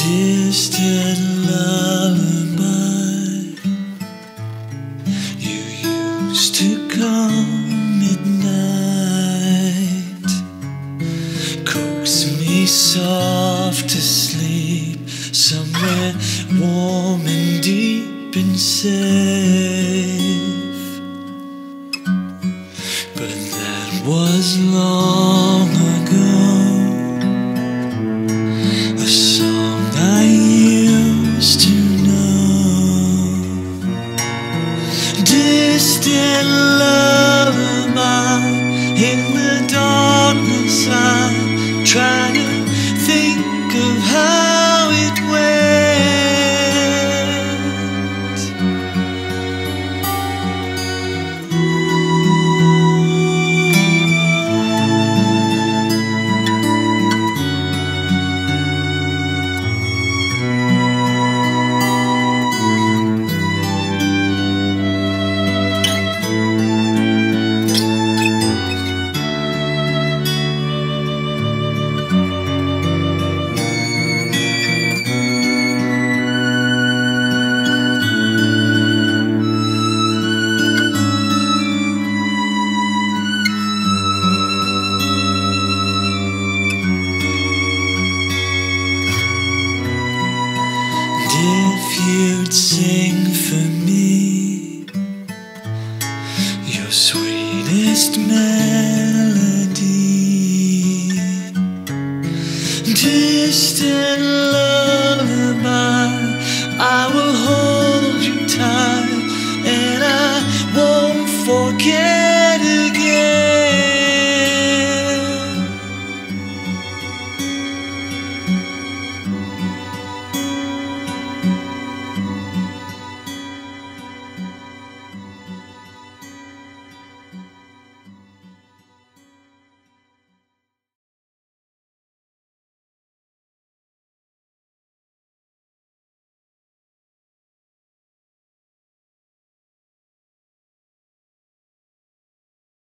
distant lullaby you used to come at night, coax me soft to sleep somewhere warm and deep and safe. But that was long Distant lullaby you'd sing for me. Your sweetest melody, distant lullaby,